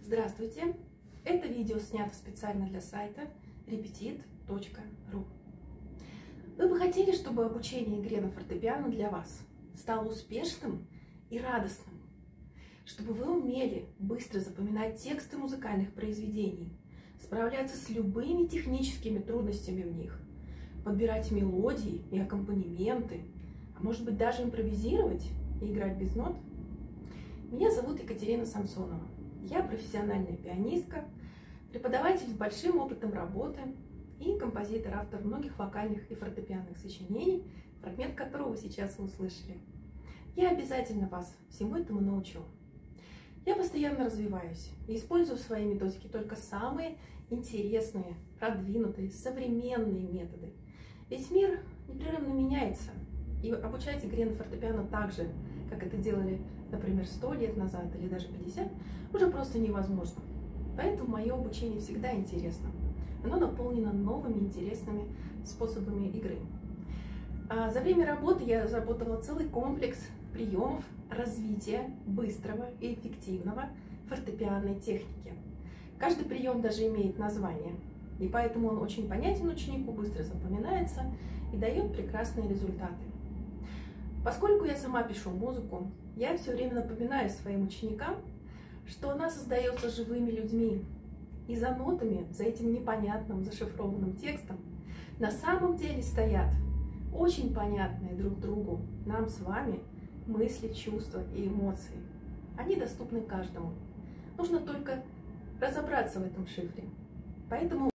Здравствуйте! Это видео снято специально для сайта repetit.ru Вы бы хотели, чтобы обучение игре на фортепиано для вас стало успешным и радостным? Чтобы вы умели быстро запоминать тексты музыкальных произведений, справляться с любыми техническими трудностями в них, подбирать мелодии и аккомпанементы, а может быть даже импровизировать и играть без нот? Меня зовут Екатерина Самсонова. Я профессиональная пианистка, преподаватель с большим опытом работы и композитор, автор многих вокальных и фортепианных сочинений, фрагмент которого вы сейчас услышали. Я обязательно вас всему этому научу. Я постоянно развиваюсь и использую в своей методике только самые интересные, продвинутые, современные методы. Ведь мир непрерывно меняется, и обучать игре на фортепиано так же, как это делали, например, 100 лет назад или даже 50, уже просто невозможно. Поэтому мое обучение всегда интересно. Оно наполнено новыми интересными способами игры. А за время работы я разработала целый комплекс приемов развития быстрого и эффективного фортепианной техники. Каждый прием даже имеет название, и поэтому он очень понятен ученику, быстро запоминается и дает прекрасные результаты. Поскольку я сама пишу музыку, я все время напоминаю своим ученикам, что она создается живыми людьми. И за нотами, за этим непонятным зашифрованным текстом на самом деле стоят очень понятные друг другу нам с вами мысли, чувства и эмоции. Они доступны каждому. Нужно только разобраться в этом шифре. Поэтому